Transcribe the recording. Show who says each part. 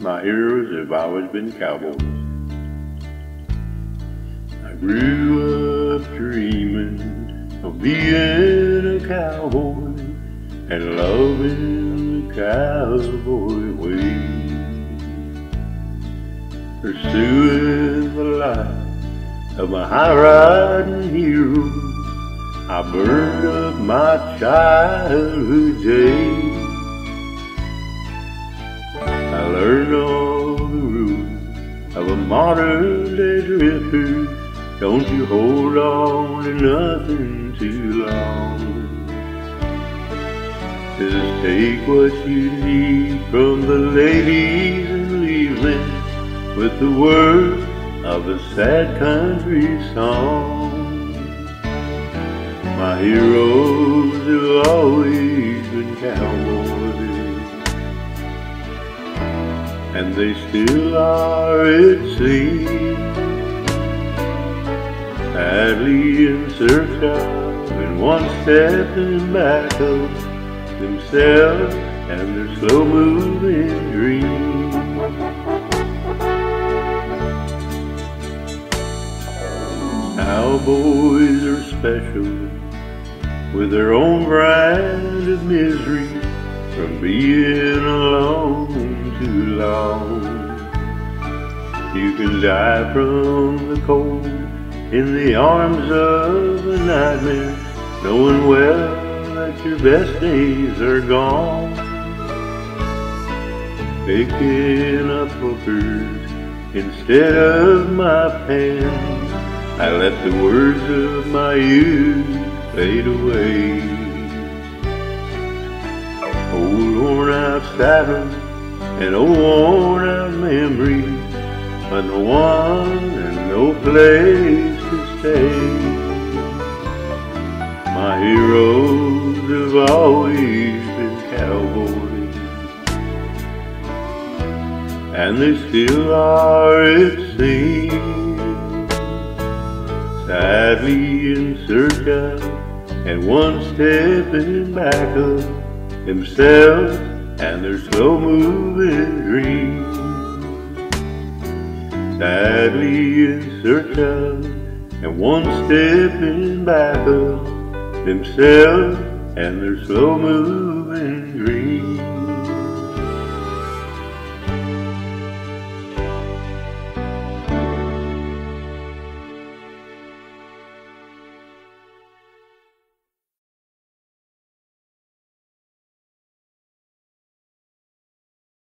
Speaker 1: My heroes have always been cowboys. I grew up dreaming of being a cowboy and loving the cowboy way. Pursuing the life of my high riding hero, I burned up my childhood days. Modern day drifter. Don't you hold on to nothing too long. Just take what you need from the ladies and leave them with the words of a sad country song. My heroes have always been cowboys and they still are, it seems. Sadly in search of, and one step in back of themselves and their slow moving dreams. Cowboys are special with their own brand of misery from being alone You can die from the cold in the arms of a nightmare, knowing well that your best days are gone. Picking up hookers instead of my pen, I let the words of my youth fade away. Old worn out saddle and old worn out memories, but no one and no place to stay. My heroes have always been cowboys, and they still are, it seems. Sadly in search of, and one step in back of himself and their slow moving dreams. Sadly in search of, and one step in back of themselves and their slow moving dreams.